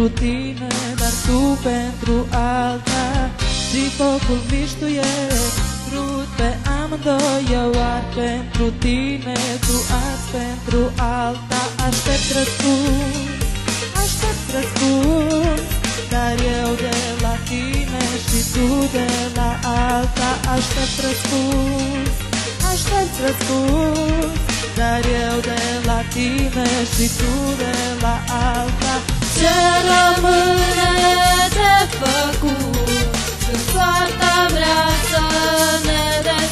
pentru tine, dar tu pentru alta. Și focul miștuie crud pe amândoi Eu ar pentru tine, tu azi pentru alta. Aștept răspuns, aștept răspuns Dar eu de la tine și tu de la alta. Aștept răspuns, aștept răspuns Dar eu de la tine și tu de la alta. Ce rămâne de făcut Când soarta vrea să ne desfăcut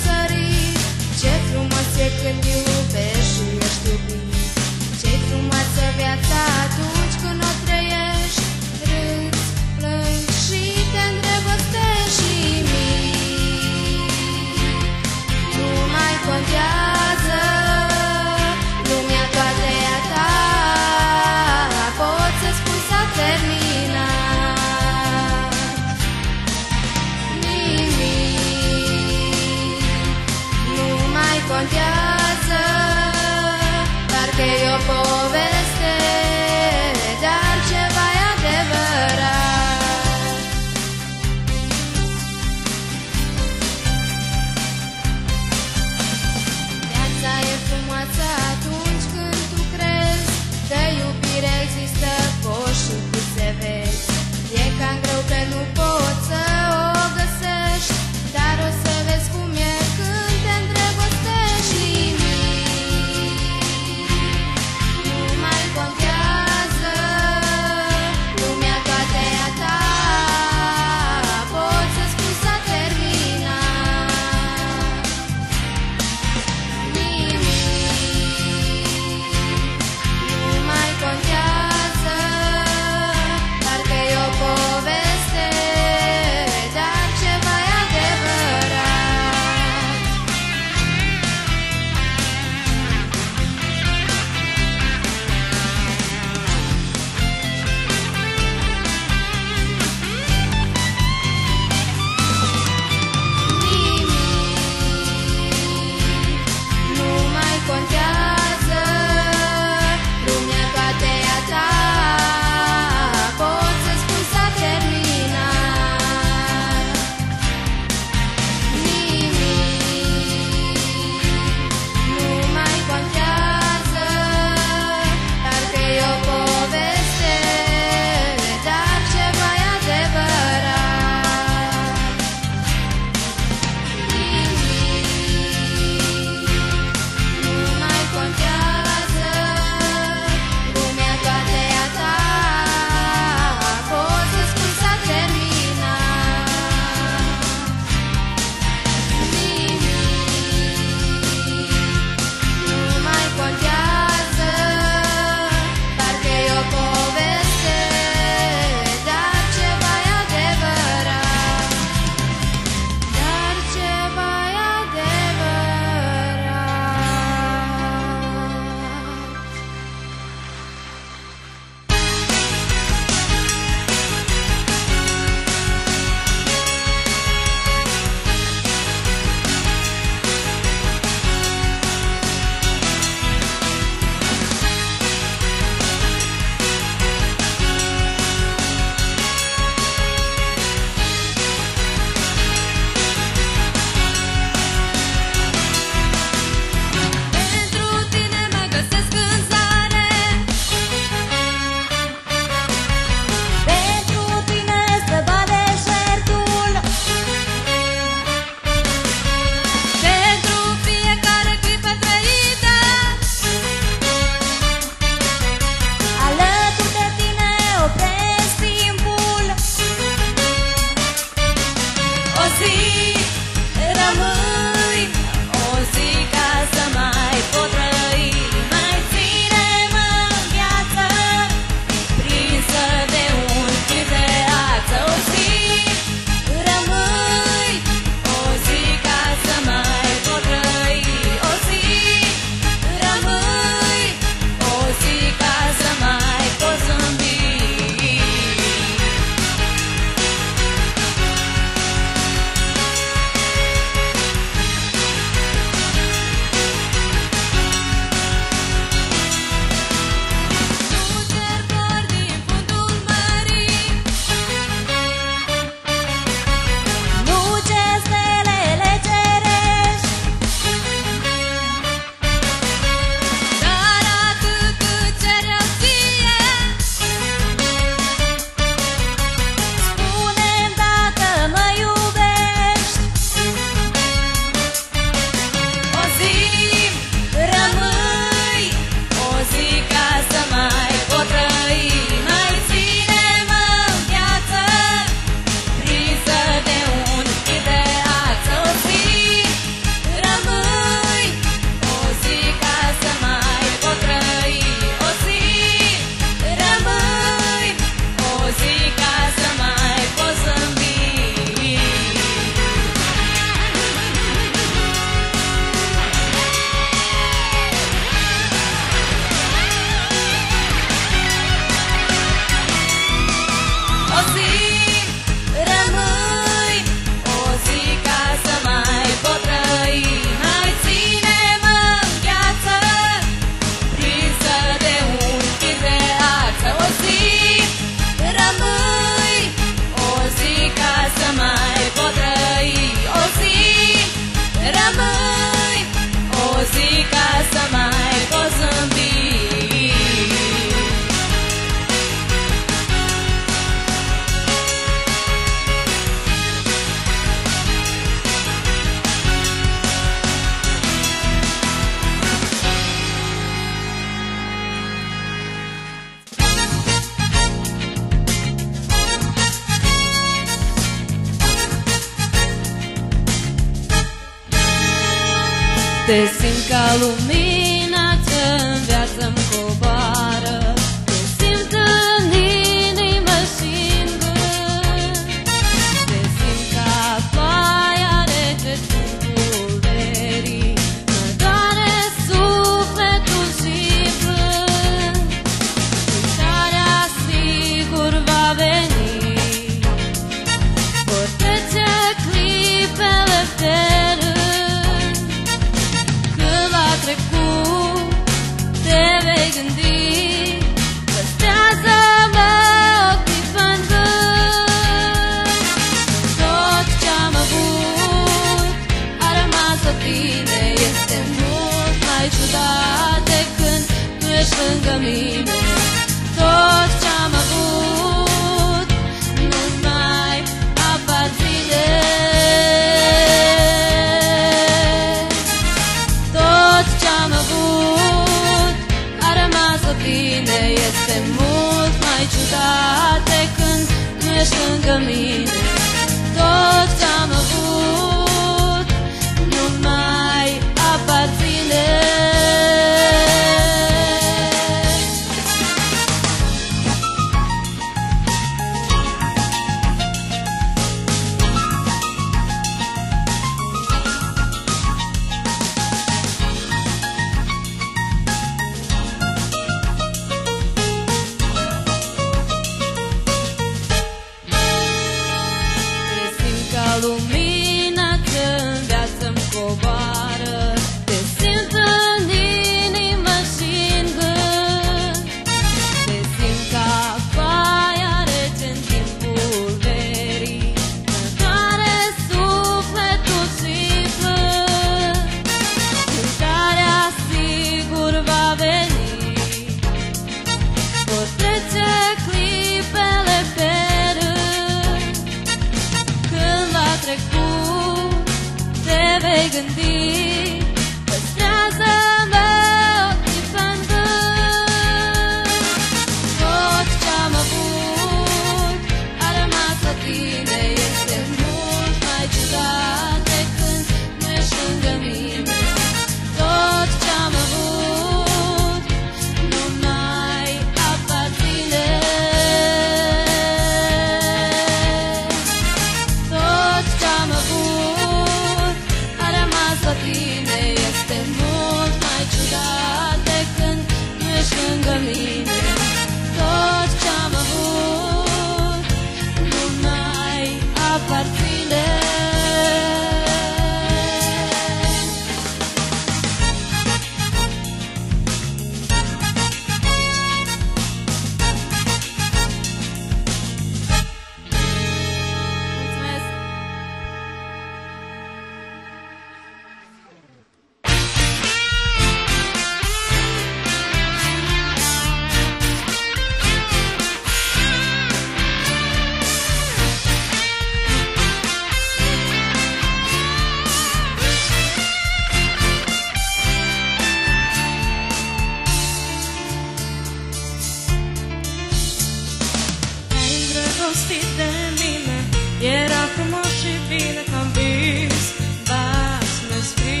Dar mi-ai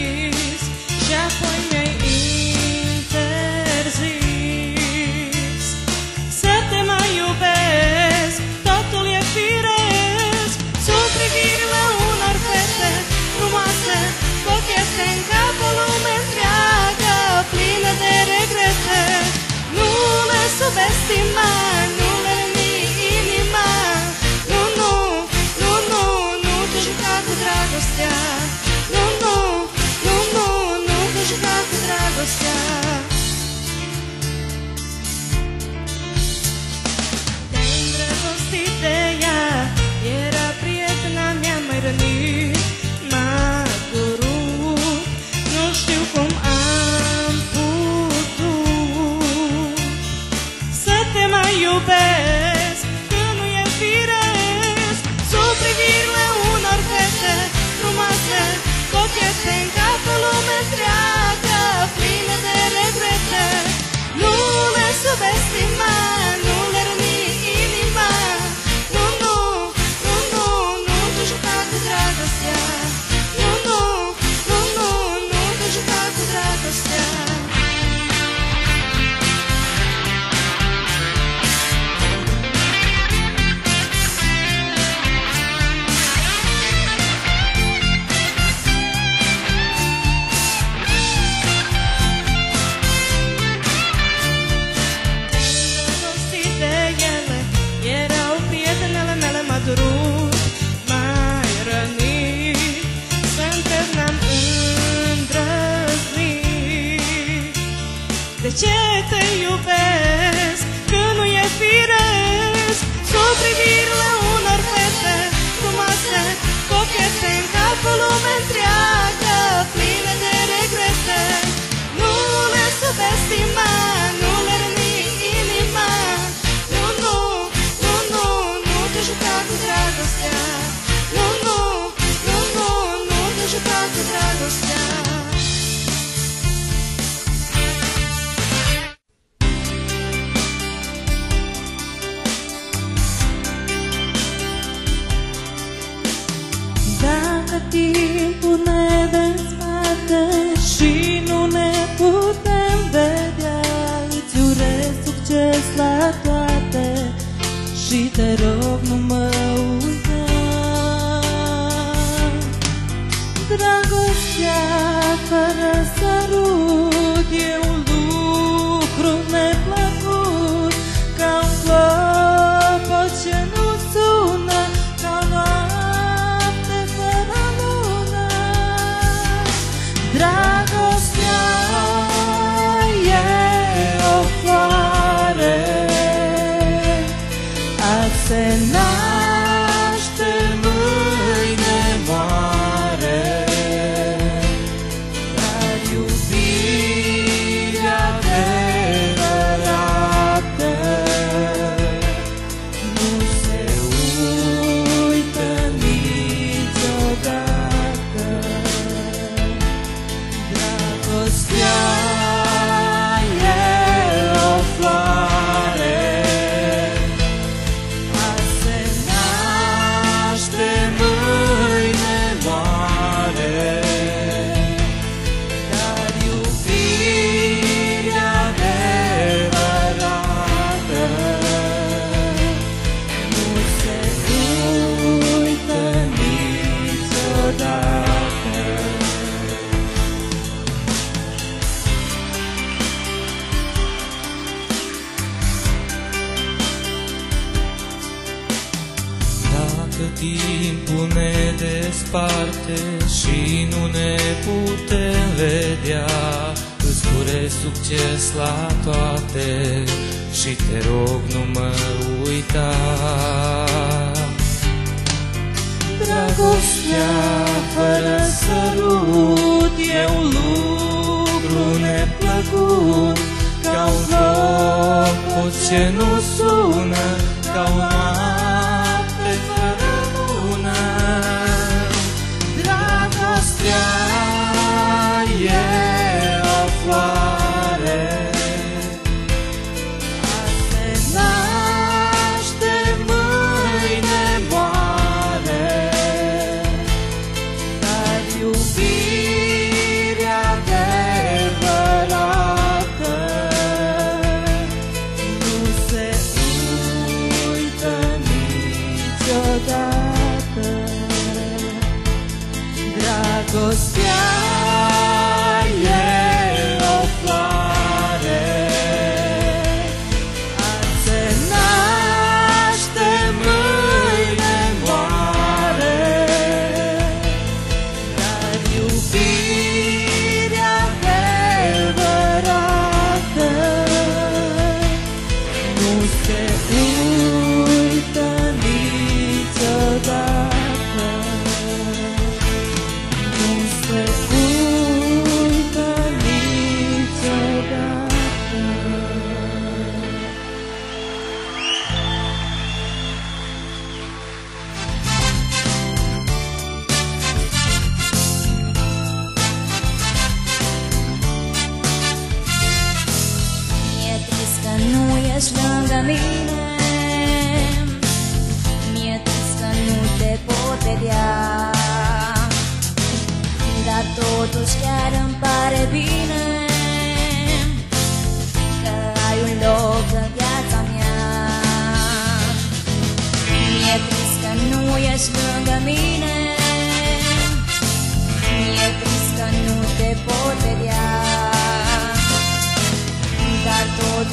te iubesc Că nu e firesc. Sunt priviri la unor fete Frumoase, cochete În capul lume întreagă Pline de regrete. Nu le subestima Nu le răni inima. Nu, nu, nu, nu Nu te juca cu dragostea. Nu, nu, nu, nu Nu te juca cu dragostea. Of ng mga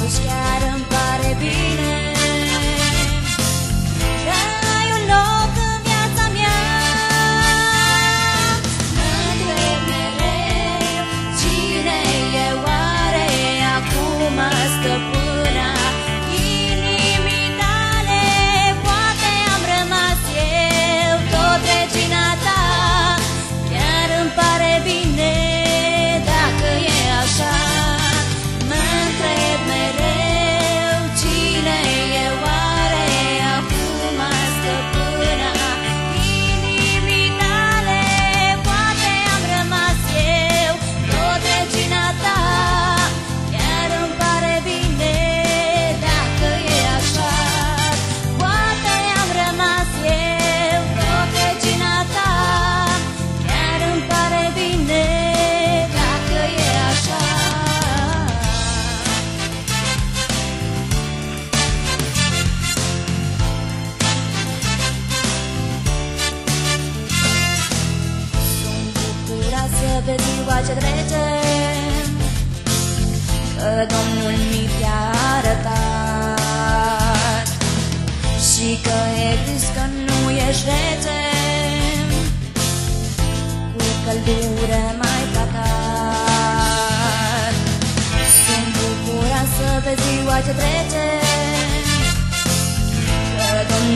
the sky.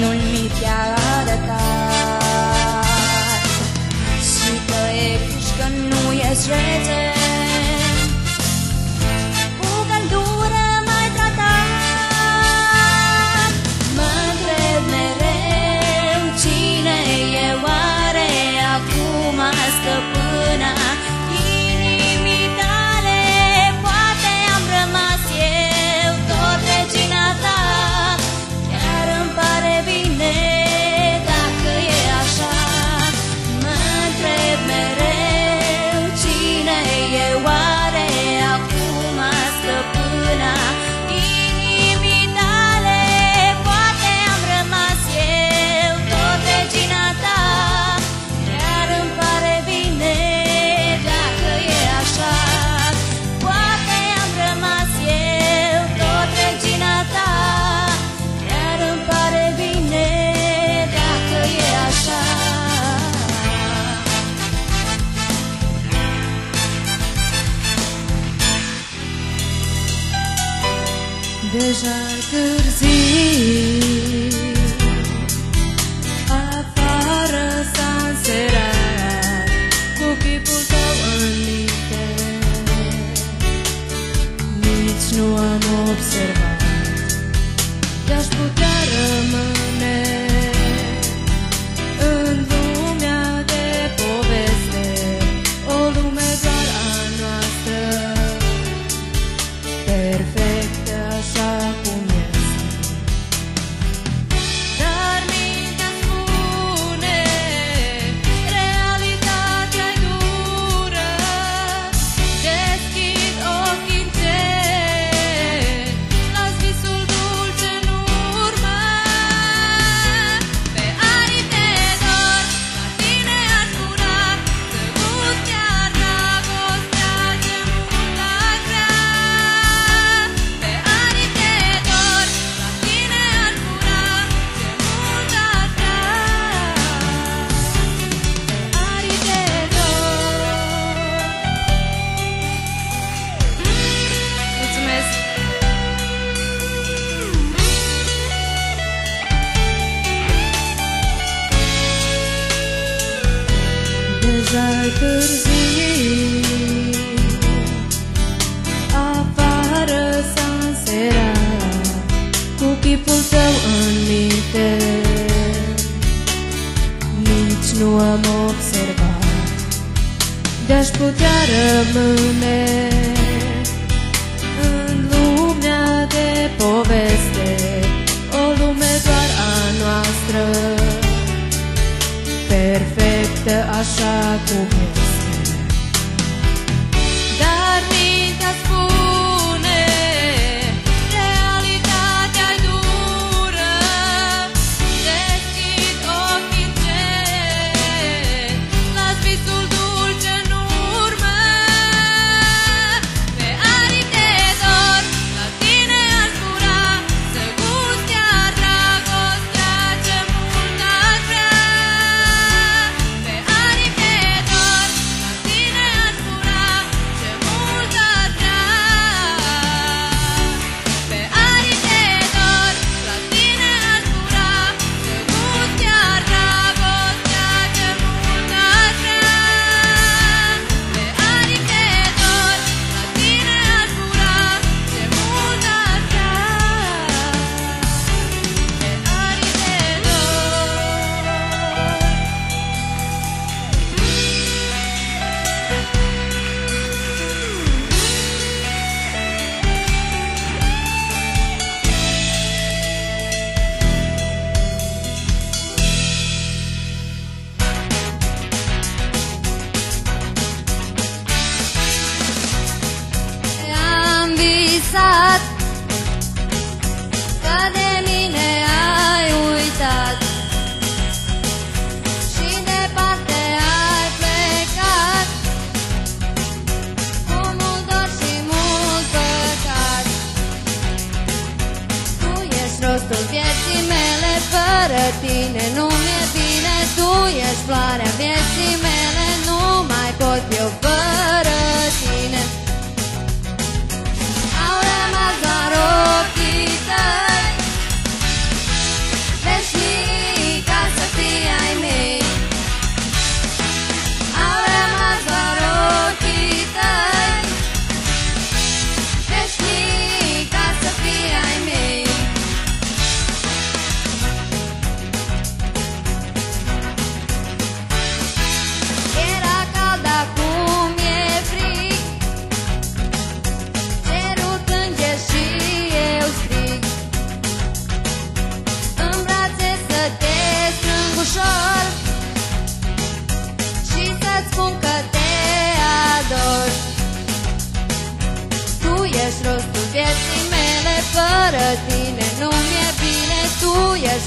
Domnul mi te-a arătat Și că e că nu ești. rețet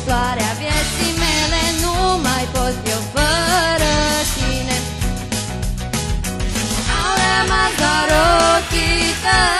Soarea vieții mele Nu mai pot eu fără tine. Au rămas doar ochii tăi.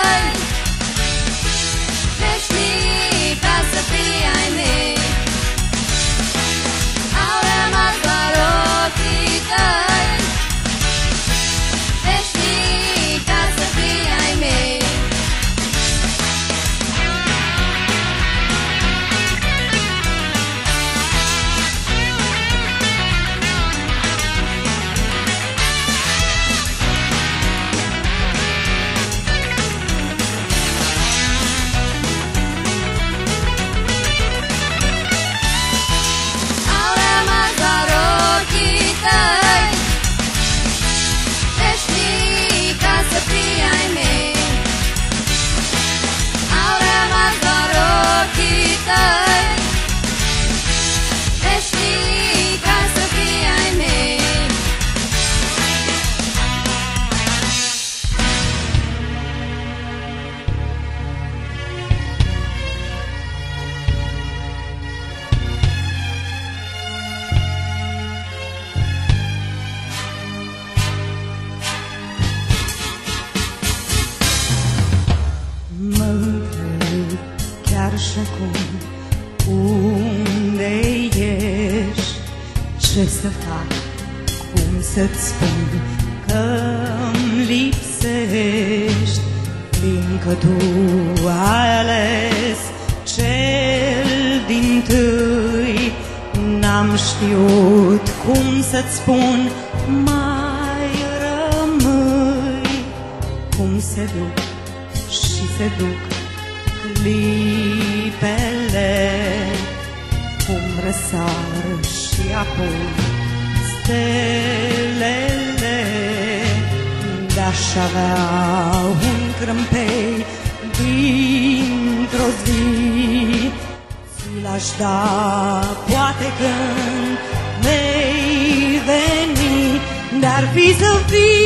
that piece of beef.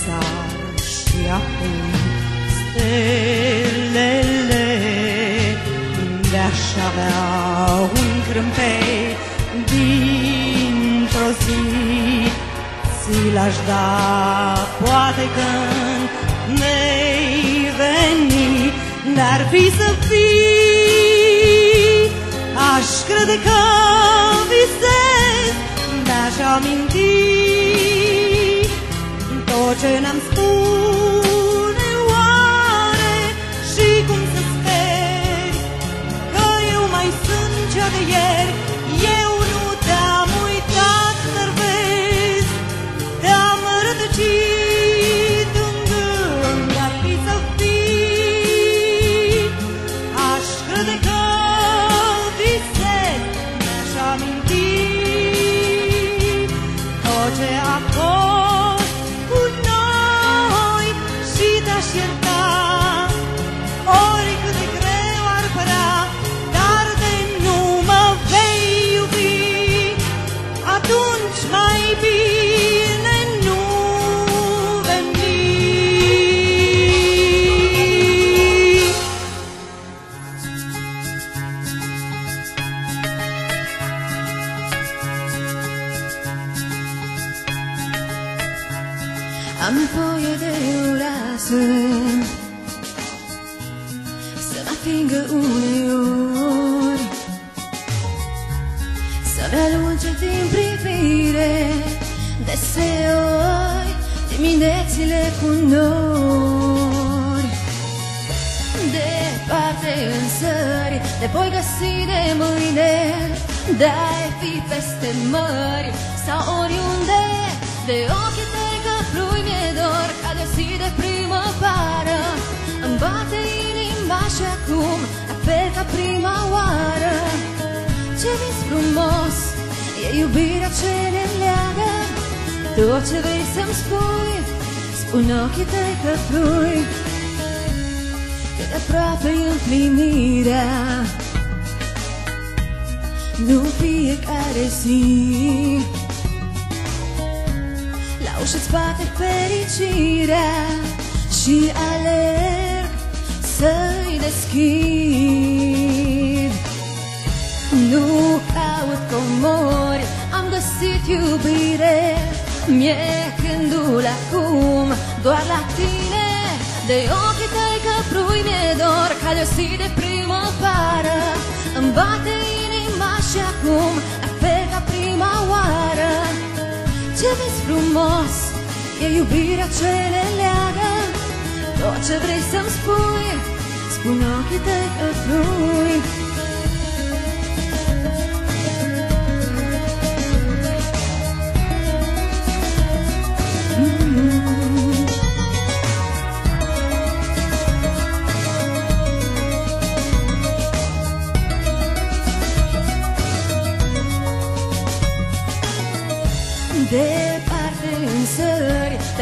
sar și acum stelele Unde aș avea un crâmpei dintr-o zi Ți l-aș da poate când ne-ai veni N-ar fi să fii. Aș crede că visez Mi-aș aminte tot ce n-am Deseori diminețile cu nori. Departe în sări Te voi găsi de mâine. De-ai fi peste mări Sau oriunde De ochii tăi că plui mi-e dor Ca de zi de primăvară. Îmi bate inima și acum La fel ca prima oară. Ce vis frumos E iubirea ce ne leagă Tot ce vrei să-mi spui Spun ochii tăi că plui. Cât de aproape împlinirea. Nu fiecare zi. La ușă-ți bate fericirea Și alerg să-i deschid. Nu caut comori Am găsit iubire Mie gândul acum Doar la tine. De ochii tăi că prui mi-e dor Ca de o zi de primăvară. Îmi bate inima și acum La fel ca prima oară. Ce vis frumos E iubirea ce ne leagă. Tot ce vrei să-mi spui Spun ochii tăi că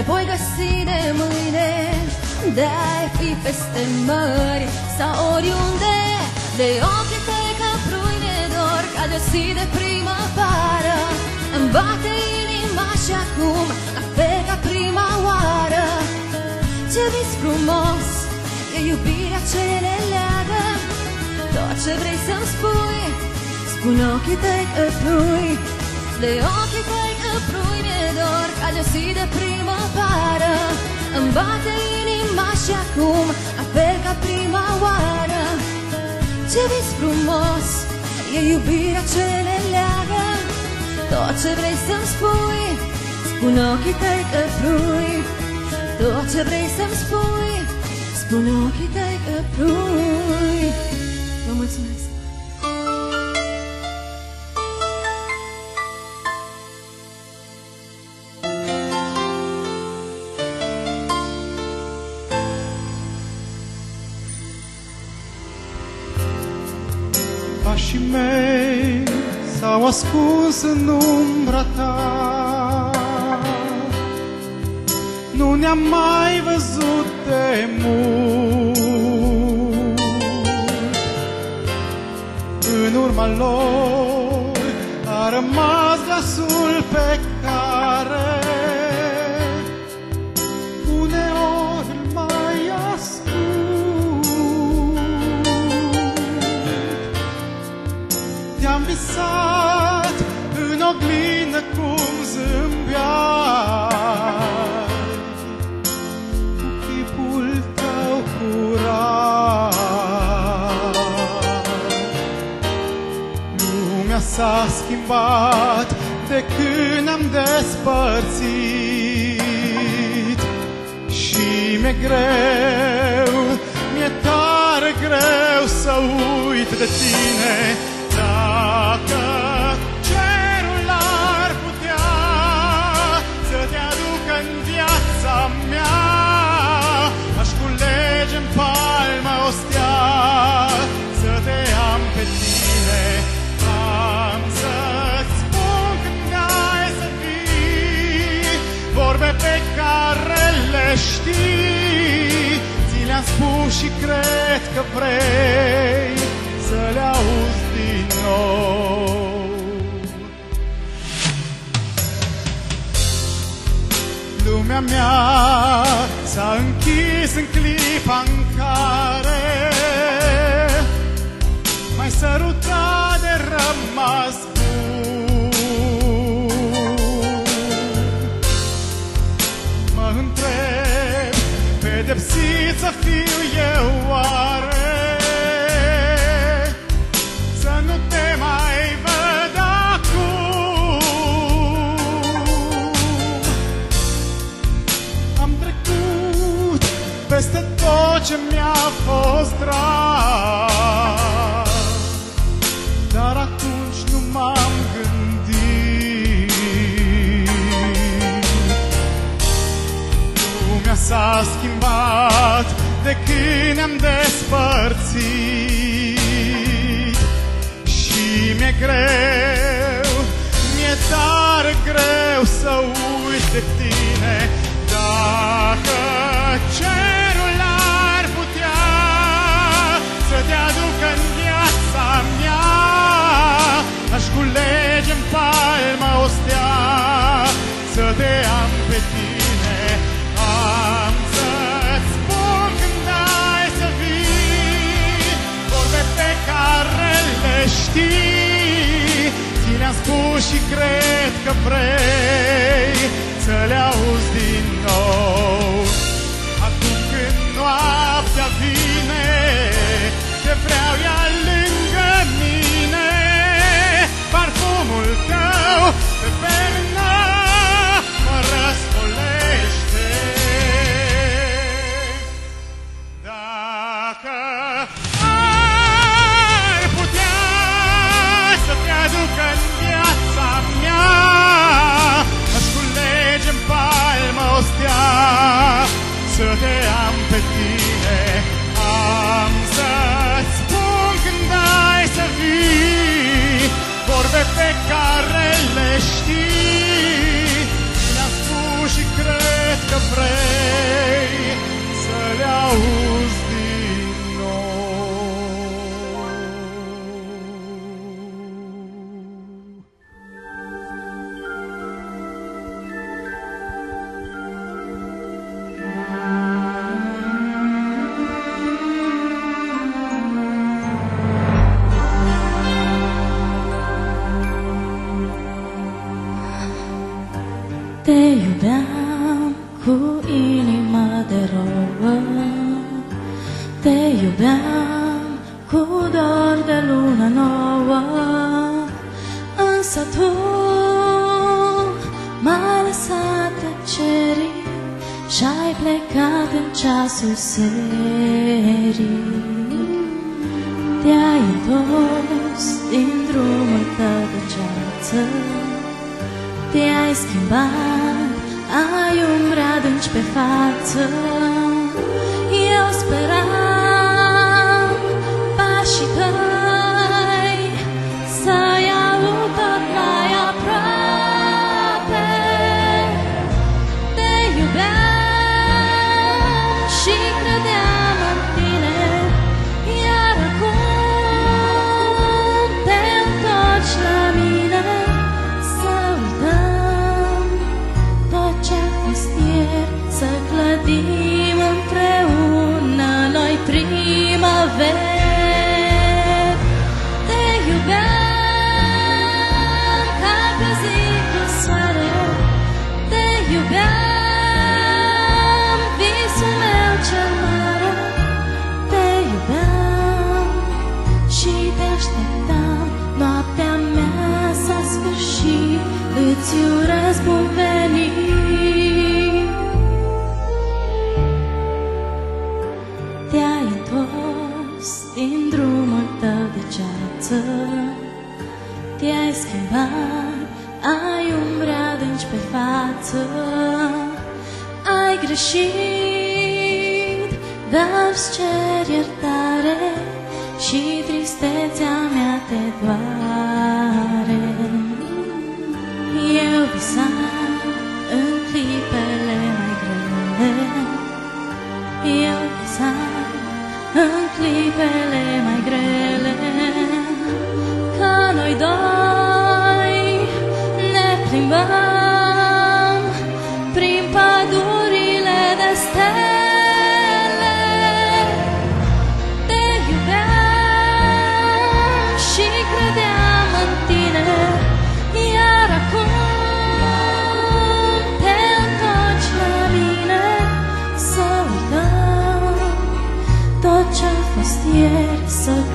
Te voi găsi de mâine De-ai fi peste mări Sau oriunde. De ochii tăi că prui ne dor Ca de o zi de primăvară. Îmi bate inima și acum La fel ca prima oară. Ce vis frumos E iubirea ce ne leagă. Tot ce vrei să-mi spui Spun ochii tăi că plui De ochii tăi că prui mi-e dor Ca de o zi de primăvară Îmi bate inima și acum La fel ca prima oară. Ce vis frumos E iubirea ce ne leagă. Tot ce vrei să-mi spui Spun ochii tăi că plui Tot ce vrei să-mi spui Spun ochii tăi că plui Vă mulțumesc! Ascuns în umbra ta. Nu ne-am mai văzut de mult. În urma lor a rămas glasul pe care Uneori îl mai ascult s-a schimbat de când am despărțit. Și mi-e greu, mi-e tare greu să uit de tine știi Ți le-am spus și cred că vrei Să le auzi din nou. Lumea mea s-a închis în clipa în care mai săruta pedepsit să fiu eu oare? Să nu te mai văd acum. Am trecut peste tot ce mi-a fost drag s-a schimbat de când am despărțit. Și mi-e greu, mi-e tare greu să uit de tine. Dacă cerul ar putea să te aducă în viața mea Aș culege în palmă o stea să te am știi Ți le-am spus și cred că vrei Să le auzi din nou. Acum când noaptea vine Te vreau ea lângă mine Parfumul tău Să te am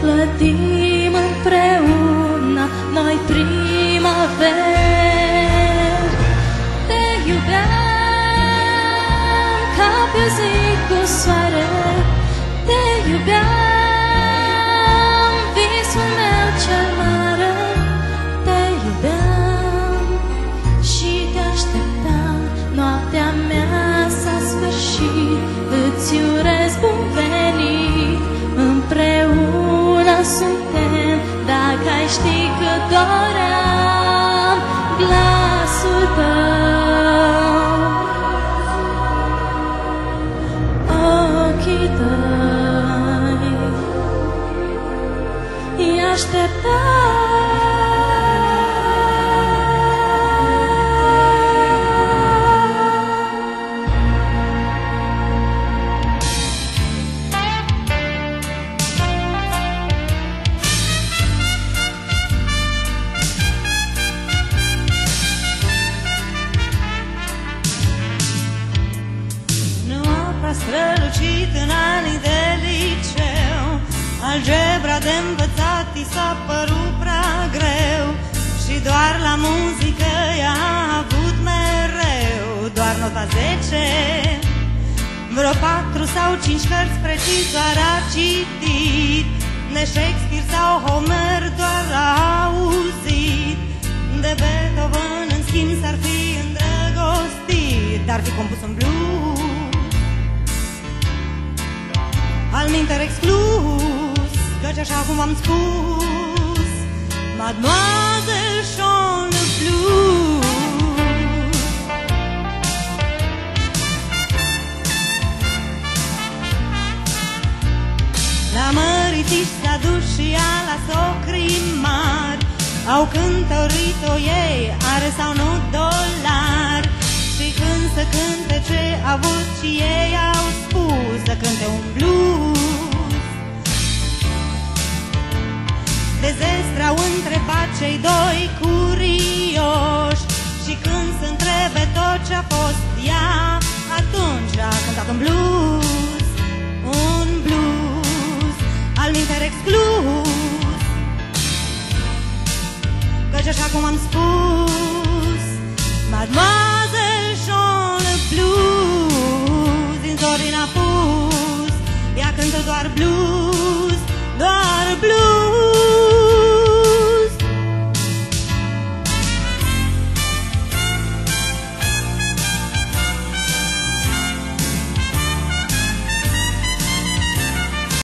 să clădim cât nota 10 Vreo patru sau cinci cărți precis doar a citit. De Shakespeare sau Homer doar a auzit. De Beethoven în schimb s-ar fi îndrăgostit. Dar fi compus în blues. Al minter exclus Căci așa cum am spus Mademoiselle chante le La măritiș s-a dus și ea la socrii mari. Au cântărit-o ei, are sau nu dolar. Și când să cânte ce a avut și ei au spus Să cânte un blues. De zestră au întrebat cei doi curioși. Și când se întrebe tot ce a fost ea Atunci a cântat un blues, alminter exclus Căci așa cum am spus Mademoiselle Jean le blues Din zori n-a pus Ea cântă doar blues Doar blues.